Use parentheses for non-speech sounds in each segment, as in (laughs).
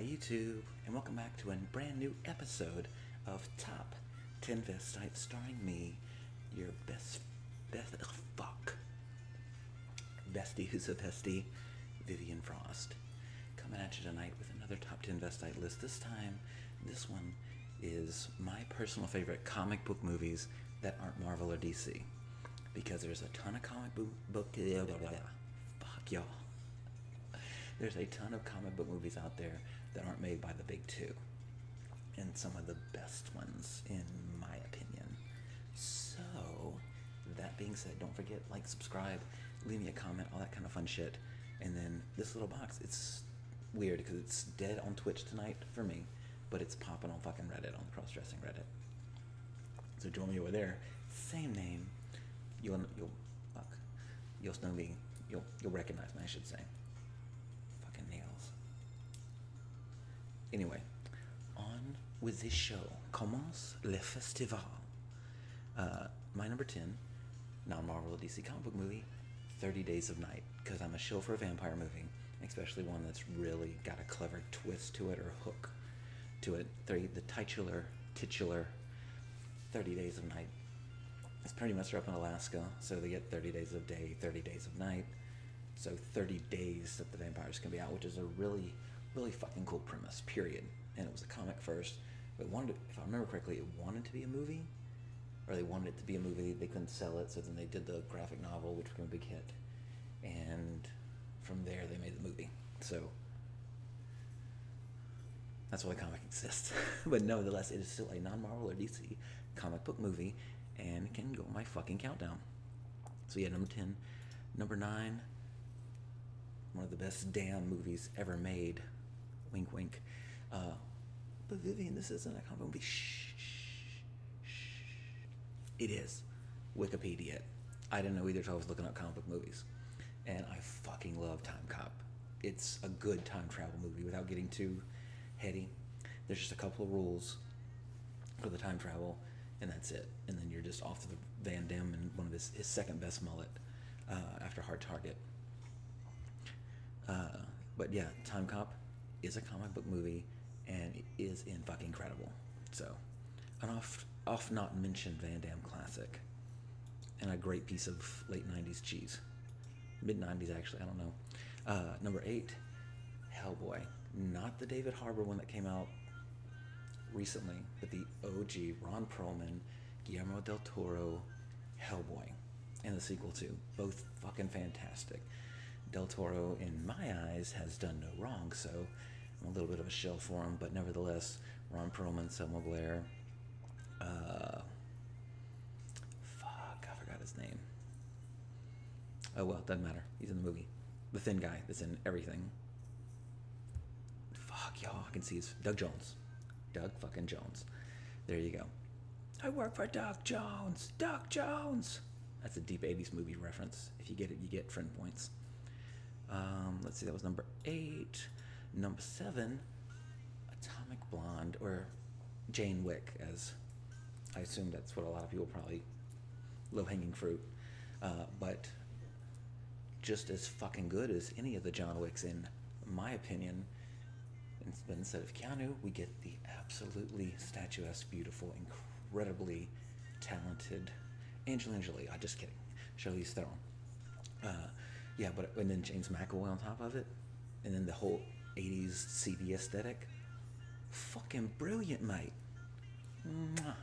Hi YouTube, and welcome back to a brand new episode of Top 10 Vestite starring me, your best, best, ugh, fuck, bestie who's a bestie, Vivian Frost. Coming at you tonight with another Top 10 Vestite list. This time, this one is my personal favorite comic book movies that aren't Marvel or DC. Because there's a ton of comic book, book fuck y'all. There's a ton of comic book movies out there that aren't made by the big two. And some of the best ones, in my opinion. So, that being said, don't forget, like, subscribe, leave me a comment, all that kind of fun shit. And then this little box, it's weird because it's dead on Twitch tonight for me, but it's popping on fucking Reddit, on the cross dressing Reddit. So join me over there. Same name. You'll, you'll, fuck. You'll know me. You'll, you'll recognize me, I should say. Anyway, on with this show. Commence le festival. Uh, my number 10, non Marvel DC comic book movie, 30 Days of Night. Because I'm a show for a vampire movie, especially one that's really got a clever twist to it or hook to it. 30, the titular, titular 30 Days of Night. It's pretty much up in Alaska, so they get 30 days of day, 30 days of night. So 30 days that the vampires can be out, which is a really, really fucking cool premise, period. And it was a comic first, but it wanted, to, if I remember correctly, it wanted to be a movie, or they wanted it to be a movie. They couldn't sell it, so then they did the graphic novel, which became a big hit. And from there, they made the movie. So that's why the comic exists. (laughs) but nevertheless, it is still a non-Marvel or DC comic book movie, and can go on my fucking countdown. So yeah, number ten, number nine, one of the best damn movies ever made. Wink, wink. Uh, but Vivian, this isn't a comic movie. Shh, shh, shh. It is. Wikipedia. I didn't know either until I was looking up comic book movies, and I fucking love Timecop. It's a good time travel movie without getting too heady. There's just a couple of rules for the time travel, and that's it. And then you're just off to the Van Damme and one of his, his second best mullet uh, after Hard Target. Uh, but yeah, Timecop is a comic book movie and it is in fucking incredible. So, an oft, oft not mentioned Van Damme classic and a great piece of late 90s cheese. Mid 90s, actually, I don't know. Uh, number eight, Hellboy. Not the David Harbour one that came out recently, but the OG Ron Perlman, Guillermo del Toro, Hellboy, and the sequel too. Both fucking fantastic. Del Toro, in my eyes, has done no wrong, so I'm a little bit of a shell for him, but nevertheless, Ron Perlman, Selma Blair, uh, fuck, I forgot his name. Oh well, doesn't matter. He's in the movie. The thin guy that's in everything. Fuck y'all, I can see his Doug Jones. Doug fucking Jones. There you go. I work for Doug Jones. Doug Jones. That's a deep 80s movie reference. If you get it, you get friend points. Um, let's see, that was number eight. Number seven, Atomic Blonde, or Jane Wick, as I assume that's what a lot of people probably low hanging fruit. Uh, but just as fucking good as any of the John Wicks, in my opinion. But instead of Keanu, we get the absolutely statuesque, beautiful, incredibly talented Angelina Jolie. I'm just kidding. Charlize Theron. Uh, yeah, but and then James McAvoy on top of it, and then the whole '80s CD aesthetic. Fucking brilliant, mate. Mwah.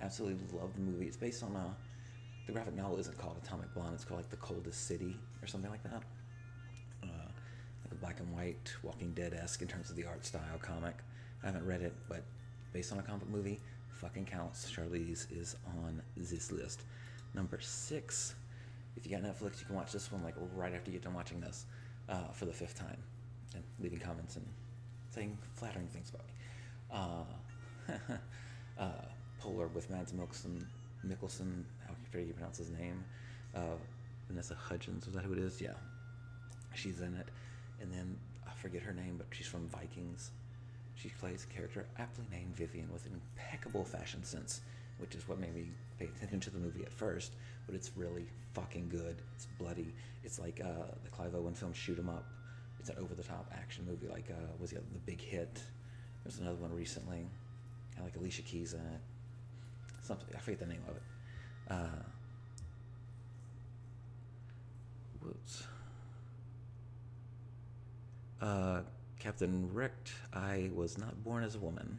Absolutely love the movie. It's based on a. The graphic novel isn't called Atomic Blonde. It's called like The Coldest City or something like that. Uh, like a black and white Walking Dead esque in terms of the art style comic. I haven't read it, but based on a comic movie, fucking counts. Charlize is on this list. Number six. If you got Netflix, you can watch this one like right after you get done watching this uh, for the fifth time and leaving comments and saying flattering things about me. Uh, (laughs) uh, Polar with Mads Mikkelsen, Mikkelsen, how do you pronounce his name? Uh, Vanessa Hudgens, was that who it is? Yeah. She's in it. And then I forget her name, but she's from Vikings. She plays a character aptly named Vivian with impeccable fashion sense, which is what made me pay attention to the movie at first. But it's really fucking good. It's bloody. It's like uh, the Clive Owen film Shoot 'Em Up. it's an over the top action movie. Like uh, was the the Big Hit? There's another one recently. Had like Alicia Keys in it. Something I forget the name of it. Uh, whoops. Uh, Captain Wrecked. I was not born as a woman.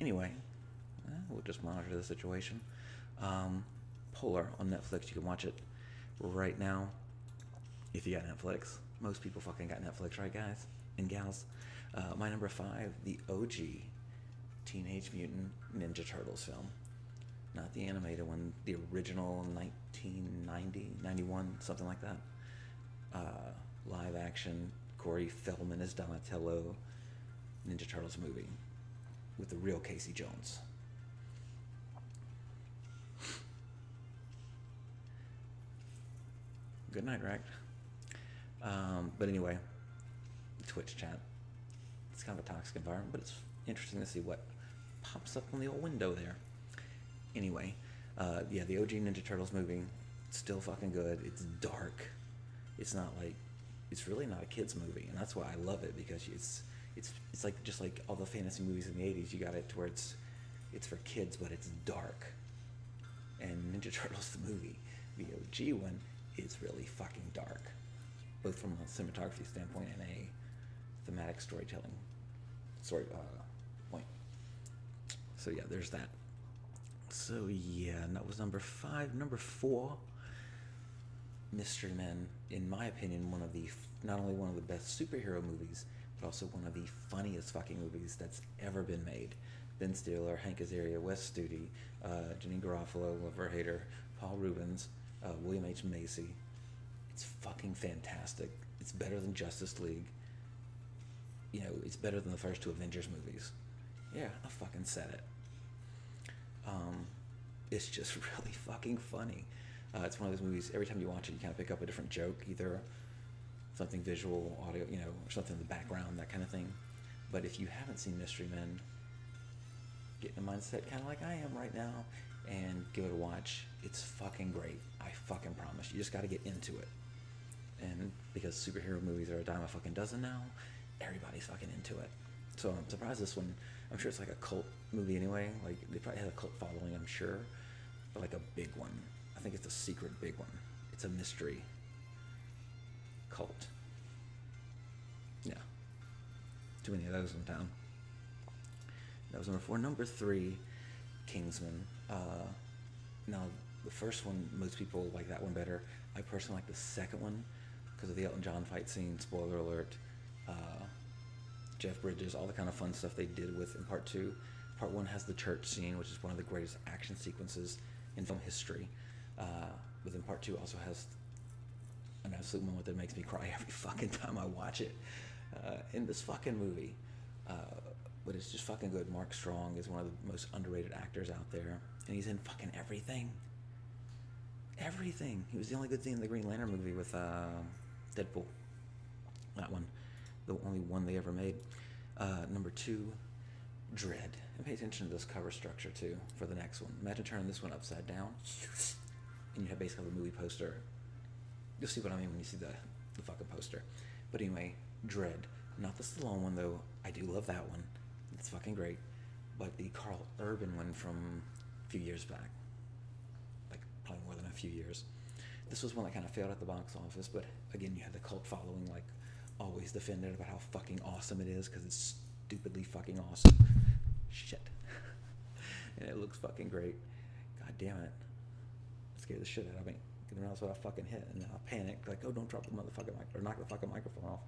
Anyway, eh, we'll just monitor the situation. Um, Polar on Netflix. You can watch it right now if you got Netflix. Most people fucking got Netflix, right, guys and gals? Uh, my number five, the OG Teenage Mutant Ninja Turtles film. Not the animated one, the original 1990, 91, something like that. Uh, live action, Corey Feldman as Donatello Ninja Turtles movie with the real Casey Jones. Good night, Rack. Um, but anyway, Twitch chat. It's kind of a toxic environment, but it's interesting to see what pops up on the old window there. Anyway, uh, yeah, the OG Ninja Turtles movie, still fucking good. It's dark. It's not like, it's really not a kids movie, and that's why I love it because it's it's it's like just like all the fantasy movies in the '80s. You got it to where it's it's for kids, but it's dark. And Ninja (laughs) Turtles the movie, the OG one, is really fucking dark, both from a cinematography standpoint and a thematic storytelling story uh, point. So yeah, there's that. So yeah, and that was number five. Number four, Mystery Men. In my opinion, one of the not only one of the best superhero movies, but also one of the funniest fucking movies that's ever been made. Ben Stiller, Hank Azaria, Wes Studi, uh, Garofalo, Laverne Hader, Paul Reubens, uh, William H Macy. It's fucking fantastic. It's better than Justice League. You know, it's better than the first two Avengers movies. Yeah, I fucking said it. Um, it's just (laughs) really fucking funny. Uh, it's one of those movies. Every time you watch it, you kind of pick up a different joke, either something visual, audio, you know, or something in the background, that kind of thing. But if you haven't seen Mystery Men, get in a mindset kind of like I am right now, and give it a watch. It's fucking great. I fucking promise. You just got to get into it. And because superhero movies are a dime a fucking dozen now, everybody's fucking into it. So I'm surprised this one. I'm sure it's like a cult movie anyway. Like they probably had a cult following, I'm sure, but like a big one. I think it's a secret big one. It's a mystery cult. Yeah. Too many of those in town. That was number four. Number three, Kingsman. Uh, now, the first one, most people like that one better. I personally like the second one because of the Elton John fight scene. Spoiler alert. Uh, Jeff Bridges, all the kind of fun stuff they did with in part two. Part one has the church scene, which is one of the greatest action sequences in film history. Uh, but then part two also has an absolute moment that makes me cry (laughs) every fucking time I watch it uh, in this fucking movie. Uh, but it's just fucking good. Mark Strong is one of the most underrated actors out there, and he's in fucking everything. Everything. He was the only good thing in the Green Lantern movie with uh, Deadpool. That one, the only one they ever made. Uh, number two, Dredd. And pay attention to this cover structure too for the next one. Imagine turning this one upside down, and you have basically the movie poster. You'll see what I mean when you see the the fucking poster. But anyway, Dredd. Not the Stallone one though. I do love that one. It's fucking great. But the Karl Urban one from a few years back, like probably more than a few years. This was one that kind of failed at the box office, but again, you had the cult following, like always defended about how fucking awesome it is because it's stupidly fucking awesome. Shit. (laughs) and it looks fucking great. God damn it. Scared the shit out of me. Didn't realize what I fucking hit, and then I panicked, like, oh, don't drop the motherfucking mic or knock the fucking microphone off.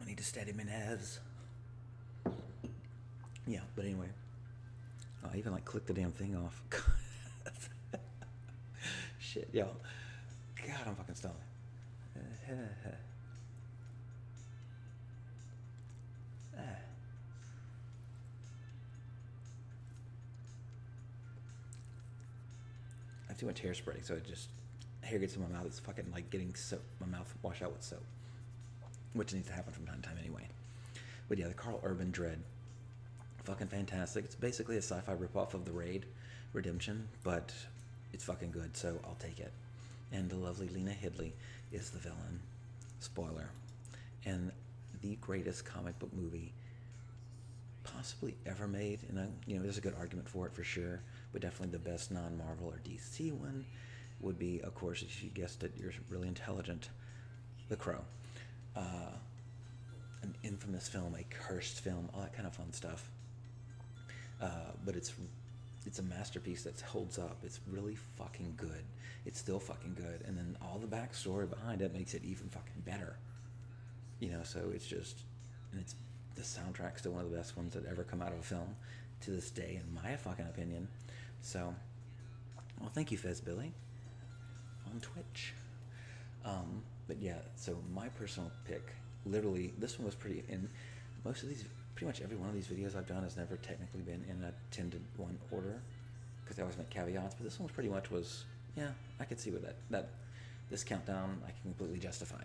I need to steady my nerves. Yeah, but anyway, I even like clicked the damn thing off. (laughs) Shit, yo, God, I'm fucking stoned. (laughs) too much hairspray, so it just hair gets in my mouth. It's fucking like getting soap. My mouth washed out with soap. which needs to happen from time to time anyway. But yeah, the Karl Urban Dredd, fucking fantastic. It's basically a sci-fi ripoff of The Raid, Redemption, but it's fucking good, so I'll take it. And the lovely Lena Headey is the villain. Spoiler. And the greatest comic book movie possibly ever made. And I, you know, there's a good argument for it for sure. But definitely the best non-Marvel or DC one would be, of course, if you guessed it, you're really intelligent. The Crow. Uh, an infamous film, a cursed film, all that kind of fun stuff. Uh, but it's it's a masterpiece that holds up. It's really fucking good. It's still fucking good, and then all the backstory behind it makes it even fucking better. You know, so it's just, and it's the soundtrack's still one of the best ones that ever come out of a film to this day, in my fucking opinion. So, well, thank you, Fez Billy, on Twitch. Um, but yeah, so my personal pick, literally, this one was pretty. In most of these, pretty much every one of these videos I've done has never technically been in a ten to one order, because I always make caveats. But this one was pretty much was, yeah, I could see with that that this countdown I can completely justify.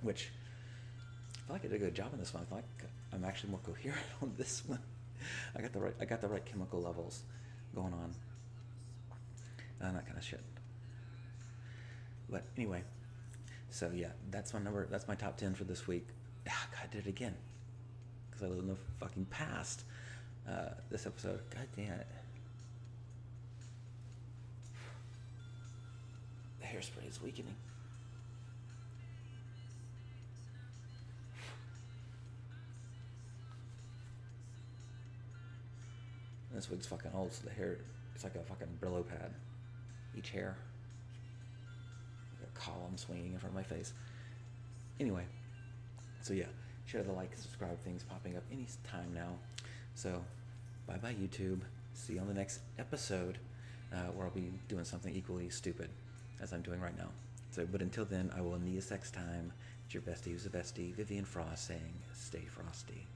Which feel like I did a good job on this one. I feel like I'm actually more coherent (laughs) on this one. I got the right I got the right chemical levels going on. And that kind of shit. But anyway, so yeah, that's my number. That's my top ten for this week. Ah, God, I did it again because I live in the fucking past. Uh, this episode, God damn it. The hairspray is weakening. This wig's fucking old, so the hair it's like a fucking Brillo pad. Each hair. Like a column swinging in front of my face. Anyway, so yeah, share the like, subscribe things popping up any time now. So, bye bye YouTube. See you on the next episode uh, where I'll be doing something equally stupid as I'm doing right now. So, but until then, I will the sex time. It's your bestie who's a bestie, Vivian Frost, saying, stay frosty.